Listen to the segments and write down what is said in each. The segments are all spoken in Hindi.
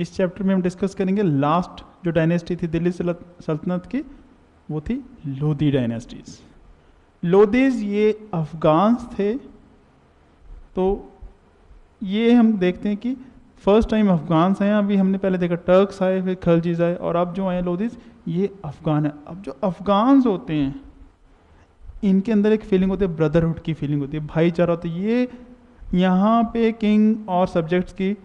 इस चैप्टर में हम डिस्कस करेंगे लास्ट जो डायनेस्टी थी दिल्ली सल्तनत की, वो थी लोधी डायनेस्टीज। लोधीज ये अफगान्स थे तो ये हम देखते हैं कि फ़र्स्ट टाइम अफगान्स आए, अभी हमने पहले देखा टर्क्स आए, फिर खलजीज आए, और अब जो आए लोधीज ये अफगान है। अब जो अफगान्स होते हैं, इनके अंदर एक फीलिंग होती है ब्रदरहुड की फीलिंग होती है, भाईचारा होता है। ये यहाँ पे किंग और सब्जेक्ट्स की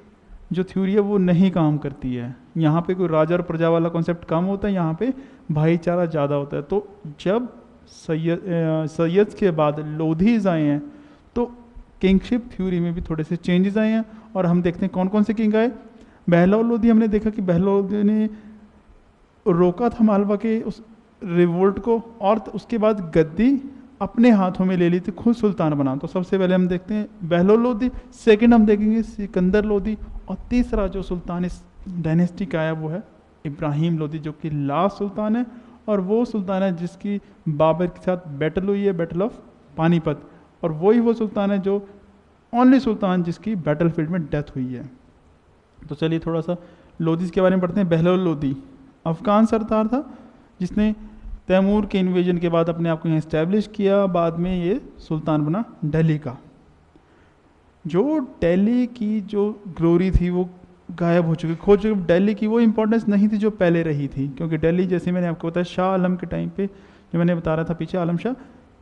जो थ्योरी है, वो नहीं काम करती है। यहाँ पे कोई राजा और प्रजा वाला कॉन्सेप्ट कम होता है, यहाँ पे भाईचारा ज़्यादा होता है। तो जब सैयद सैयद के बाद लोधीज आए हैं तो किंगशिप थ्योरी में भी थोड़े से चेंजेस आए हैं और हम देखते हैं कौन कौन से किंग आए। बहलो लोधी, हमने देखा कि बहलो लोधी ने रोका था मालवा के उस रिवोल्ट को और उसके बाद गद्दी अपने हाथों में ले ली थी खुद सुल्तान बना। तो सबसे पहले हम देखते हैं बहलो लोधी सेकंड हम देखेंगे सिकंदर लोधी और तीसरा जो सुल्तान इस डायनेस्टी का आया वो है इब्राहिम लोधी जो कि लास्ट सुल्तान है, और वो सुल्तान है जिसकी बाबर के साथ बैटल हुई है बैटल ऑफ़ पानीपत। और वही वो वो सुल्तान है जो ओनली सुल्तान जिसकी बैटल फ़ील्ड में डेथ हुई है। तो चलिए थोड़ा सा लोधी के बारे में पढ़ते हैं। बहलो लोधी अफगान सरदार था, जिसने तैमूर के इन्वेजन के बाद अपने आप को यहाँ इस्टेब्लिश किया, बाद में ये सुल्तान बना दिल्ली का। जो दिल्ली की जो ग्लोरी थी वो गायब हो चुकी खो चुकी दिल्ली की वो इंपॉर्टेंस नहीं थी जो पहले रही थी, क्योंकि दिल्ली जैसे मैंने आपको बताया, शाह आलम के टाइम पे जो मैंने बता रहा था पीछे, आलम शाह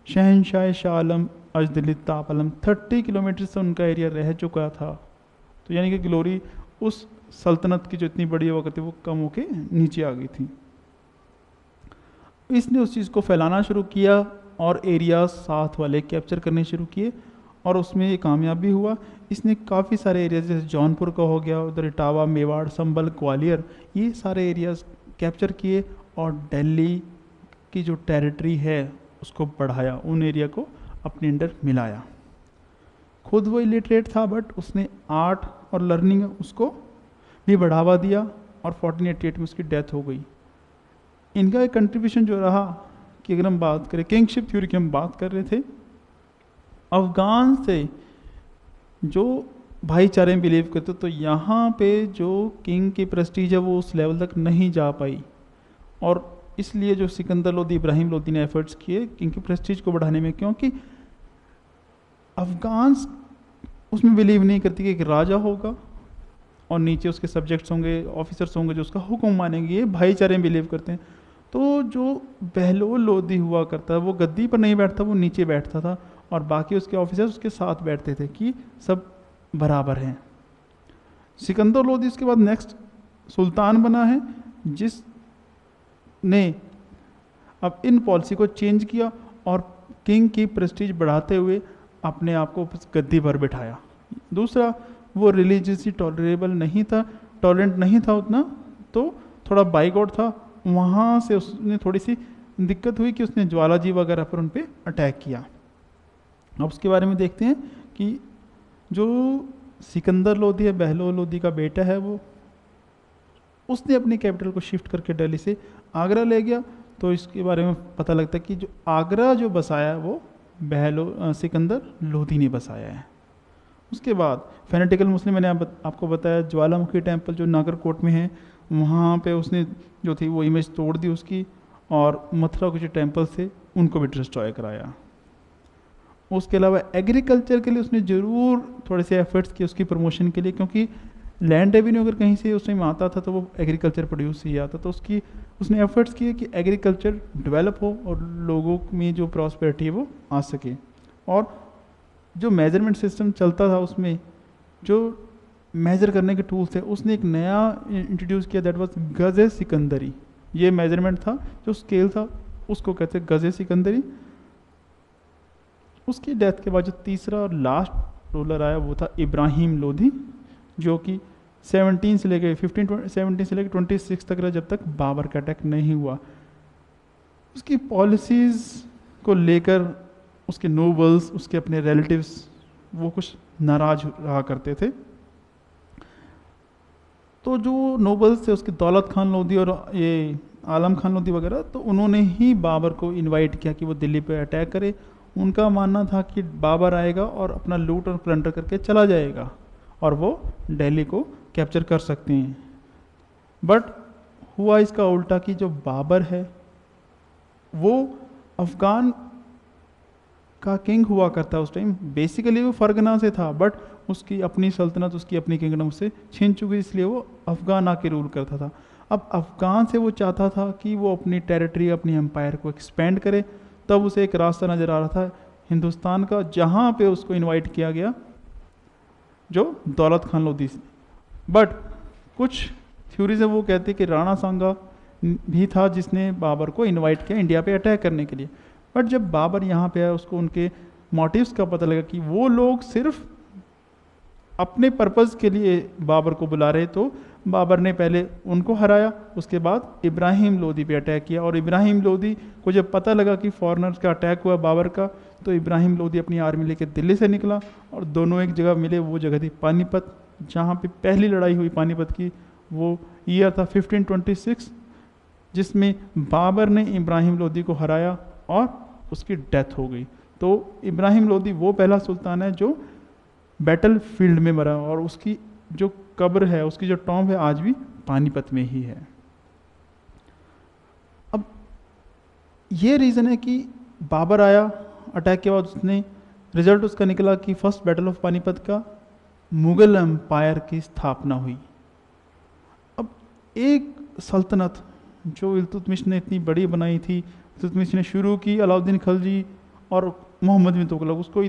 शहनशाह शाह आलम अज दिल्ली ताप आलम थर्टी किलोमीटर से उनका एरिया रह चुका था। तो यानी कि ग्लोरी उस सल्तनत की जो इतनी बड़ी हुआ करती वो कम होके नीचे आ गई थी। इसने उस चीज़ को फैलाना शुरू किया और एरिया साथ वाले कैप्चर करने शुरू किए। और उसमें ये कामयाब भी हुआ। इसने काफ़ी सारे एरियाज़ जैसे जौनपुर का हो गया, उधर इटावा, मेवाड़, संबल, ग्वालियर, ये सारे एरियाज़ कैप्चर किए और दिल्ली की जो टेरिटरी है, उसको बढ़ाया, उन एरिया को अपने अंडर मिलाया। खुद वो इलिटरेट था बट उसने आर्ट और लर्निंग उसको भी बढ़ावा दिया और 1488 में उसकी डेथ हो गई। इनका एक कंट्रीब्यूशन जो रहा कि अगर हम बात करें किंगशिप थ्योरी की हम बात कर रहे थे अफगान से जो भाईचारे में बिलीव करते तो यहाँ पे जो किंग की प्रेस्टीज है, वो उस लेवल तक नहीं जा पाई। और इसलिए जो सिकंदर लोधी, इब्राहिम लोधी ने एफर्ट्स किए किंग की प्रेस्टीज को बढ़ाने में, क्योंकि अफगान उसमें बिलीव नहीं करती कि एक राजा होगा और नीचे उसके सब्जेक्ट्स होंगे ऑफिसर्स होंगे जो उसका हुक्म मानेंगे, ये भाईचारे में बिलीव करते हैं। तो जो बहलोल लोधी हुआ करता है वो गद्दी पर नहीं बैठता, वो नीचे बैठता था और बाकी उसके ऑफिसर्स उसके साथ बैठते थे कि सब बराबर हैं। सिकंदर लोधी उसके बाद नेक्स्ट सुल्तान बना है जिस ने अब इन पॉलिसी को चेंज किया और किंग की प्रेस्टीज बढ़ाते हुए अपने आप को गद्दी पर बिठाया। दूसरा, वो रिलीजियसली टॉलरेबल नहीं था टॉलरेंट नहीं था उतना तो थोड़ा बाइकआउट था वहाँ से उसने थोड़ी सी दिक्कत हुई कि उसने ज्वाला जी वगैरह पर उन पर अटैक किया। अब उसके बारे में देखते हैं कि जो सिकंदर लोधी है बहलो लोधी का बेटा है वो उसने अपनी कैपिटल को शिफ्ट करके दिल्ली से आगरा ले गया। तो इसके बारे में पता लगता है कि जो आगरा जो बसाया वो बहलो सिकंदर लोधी ने बसाया है। उसके बाद फेनेटिकल मुस्लिम मैंने आप, आपको बताया ज्वालामुखी टेंपल जो नागरकोट में है वहाँ पे उसने जो थी वो इमेज तोड़ दी उसकी और मथुरा के जो टेम्पल्स थे, उनको भी डिस्ट्रॉय कराया। उसके अलावा एग्रीकल्चर के लिए उसने ज़रूर थोड़े से एफर्ट्स किए उसकी प्रमोशन के लिए क्योंकि लैंड रेवेन्यू अगर कहीं से उस टाइम आता था तो वो एग्रीकल्चर प्रोड्यूस ही आता तो उसकी, उसने एफर्ट्स किए कि एग्रीकल्चर डेवलप हो और लोगों में जो प्रॉस्पेरिटी है वो आ सके। और जो मेज़रमेंट सिस्टम चलता था उसमें, जो मेजर करने के टूल्स थे। उसने एक नया इंट्रोड्यूस किया दैट वाज गज़े सिकंदरी। ये मेज़रमेंट था, जो स्केल था, उसको कहते गज़े सिकंदरी। उसकी डेथ के बाद जो तीसरा और लास्ट रूलर आया, वो था इब्राहिम लोधी, जो कि 17 से लेकर 15 17 से लेकर 26 तक रहा, जब तक बाबर का अटैक नहीं हुआ। उसकी पॉलिसीज़ को लेकर, उसके नोबल्स उसके अपने रिलेटिव्स वो कुछ नाराज़ रहा करते थे। तो जो नोबल्स थे, उसके दौलत खान लोधी और ये आलम खान लोधी वगैरह तो उन्होंने ही बाबर को इनवाइट किया कि वो दिल्ली पे अटैक करे। उनका मानना था कि बाबर आएगा और अपना लूट और प्लंडर करके चला जाएगा और वो दिल्ली को कैप्चर कर सकते हैं। बट हुआ इसका उल्टा कि जो बाबर है, वो अफगान का किंग हुआ करता उस टाइम बेसिकली वो फरगना से था बट उसकी अपनी सल्तनत, उसकी अपनी किंगडम से छीन चुकी, इसलिए वो अफगान आके रूल करता था. अब अफगान से वो चाहता था कि वो अपनी टेरिटरी अपनी एम्पायर को एक्सपेंड करे. तब उसे एक रास्ता नज़र आ रहा था हिंदुस्तान का, जहाँ पे उसको इनवाइट किया गया जो दौलत खान लोधी से। बट कुछ थ्योरीज है, वो कहते कि राणा सांगा भी था जिसने बाबर को इनवाइट किया इंडिया पे अटैक करने के लिए। बट जब बाबर यहाँ पे आया, उसको उनके मोटिव्स का पता लगा कि वो लोग सिर्फ़ अपने पर्पज़ के लिए बाबर को बुला रहे तो बाबर ने पहले उनको हराया, उसके बाद इब्राहिम लोदी पे अटैक किया। और इब्राहिम लोदी को जब पता लगा कि फॉरनर्स का अटैक हुआ बाबर का तो इब्राहिम लोदी अपनी आर्मी लेके दिल्ली से निकला और दोनों एक जगह मिले, वो जगह थी पानीपत, जहाँ पे पहली लड़ाई हुई पानीपत की। वो ईयर था 1526 जिसमें बाबर ने इब्राहिम लोदी को हराया और उसकी डेथ हो गई। तो इब्राहिम लोदी वो पहला सुल्तान है जो बैटल फ़ील्ड में मरा और उसकी जो कब्र है, उसकी जो टॉम्ब है, आज भी पानीपत में ही है। अब ये रीज़न है कि बाबर आया अटैक के बाद उसने रिज़ल्ट उसका निकला कि फ़र्स्ट बैटल ऑफ़ पानीपत का मुगल एम्पायर की स्थापना हुई। अब एक सल्तनत जो इल्तुतमिश ने इतनी बड़ी बनाई थी इल्तुतमिश ने शुरू की, अलाउद्दीन खलजी और मोहम्मद बिन तुगलक, उसको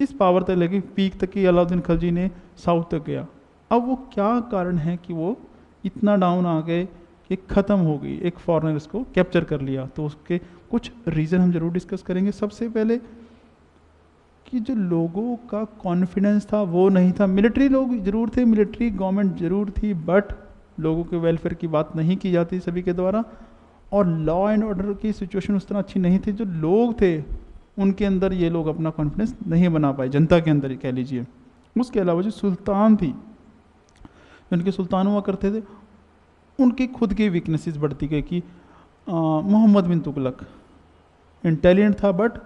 इस पावर तक लगी पीक तक कि अलाउद्दीन खलजी ने साउथ तक गया। अब वो क्या कारण है कि वो इतना डाउन आ गए कि ख़त्म हो गई, एक फॉरनर इसको कैप्चर कर लिया? तो उसके कुछ रीज़न हम ज़रूर डिस्कस करेंगे। सबसे पहले कि जो लोगों का कॉन्फिडेंस था, वो नहीं था। मिलिट्री लोग ज़रूर थे मिलिट्री गवर्नमेंट ज़रूर थी बट लोगों के वेलफेयर की बात नहीं की जाती सभी के द्वारा। और लॉ एंड ऑर्डर की सिचुएशन उस तरह अच्छी नहीं थी जो लोग थे, उनके अंदर ये लोग अपना कॉन्फिडेंस नहीं बना पाए, जनता के अंदर कह लीजिए। उसके अलावा जो सुल्तान थी उनके सुल्तान हुआ करते थे, उनकी खुद की वीकनेसेस बढ़ती गई कि मोहम्मद बिन तुगलक। इंटेलिजेंट था बट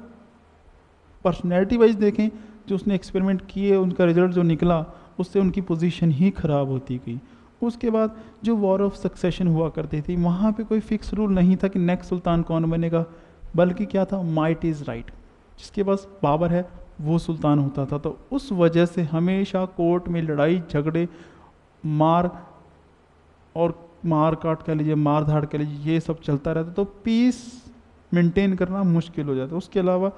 पर्सनैलिटी वाइज देखें, जो उसने एक्सपेरिमेंट किए, उनका रिज़ल्ट जो निकला, उससे उनकी पोजीशन ही ख़राब होती गई। उसके बाद जो वॉर ऑफ़ सक्सेशन हुआ करती थी, वहाँ पे कोई फिक्स रूल नहीं था कि नेक्स्ट सुल्तान कौन बनेगा, बल्कि क्या था? माइट इज़ राइट जिसके पास बाबर है, वो सुल्तान होता था। तो उस वजह से हमेशा कोर्ट में लड़ाई, झगड़े, मार और मार काट कह लीजिए, मार धाड़ कह लीजिए, ये सब चलता रहता। तो पीस मेंटेन करना मुश्किल हो जाता। उसके अलावा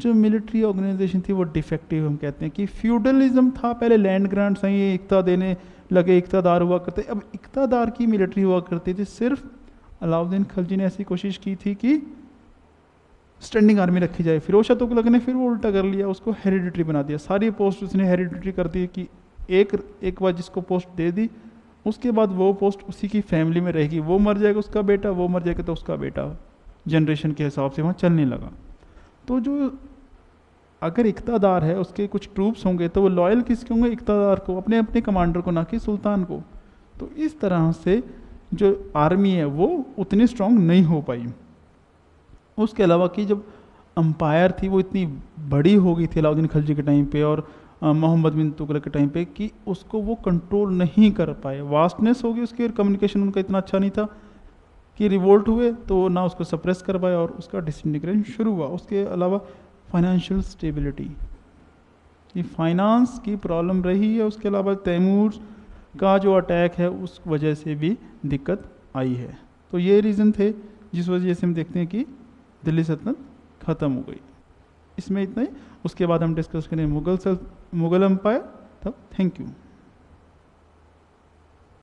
जो मिलिट्री ऑर्गेनाइजेशन थी, वो डिफेक्टिव हम कहते हैं कि फ्यूडलिज्म था पहले लैंड ग्रांट्स हैं ये देने लगे इकतदार हुआ करते। अब इकतदार की मिलिट्री हुआ करती थी, सिर्फ़ अलाउद्दीन खलजी ने ऐसी कोशिश की थी कि स्टैंडिंग आर्मी रखी जाए। फिरोज शाह तुगलक ने फिर वो उल्टा कर लिया, उसको हेरिडिटरी बना दिया। सारी पोस्ट उसने हेरिडिटरी कर दी कि एक एक बार जिसको पोस्ट दे दी, उसके बाद वो पोस्ट उसी की फैमिली में रहेगी। वो मर जाएगा उसका बेटा, वो मर जाएगा तो उसका बेटा। जनरेशन के हिसाब से वहाँ चलने लगा। तो जो अगर इकतादार है, उसके कुछ ट्रूप्स होंगे तो वो लॉयल किसके होंगे? इकतादार को, अपने अपने कमांडर को, ना कि सुल्तान को। तो इस तरह से जो आर्मी है, वो उतनी स्ट्रांग नहीं हो पाई। उसके अलावा कि जब अम्पायर थी, वो इतनी बड़ी हो गई थी अलाउद्दीन खलजी के टाइम पे और मोहम्मद बिन तुगलक के टाइम पे कि उसको वो कंट्रोल नहीं कर पाए। वास्टनेस होगी उसकी और कम्युनिकेशन उनका इतना अच्छा नहीं था। कि रिवोल्ट हुए तो ना उसको सप्रेस कर पाए और उसका डिसइंटीग्रेशन शुरू हुआ। उसके अलावा फाइनेंशियल स्टेबिलिटी ये फाइनेंस की प्रॉब्लम रही है, उसके अलावा तैमूर का जो अटैक है, उस वजह से भी दिक्कत आई है। तो ये रीज़न थे, जिस वजह से हम देखते हैं कि दिल्ली सल्तनत ख़त्म हो गई। इसमें इतना ही। उसके बाद हम डिस्कस करें मुगल मुगल एम्पायर तब थैंक यू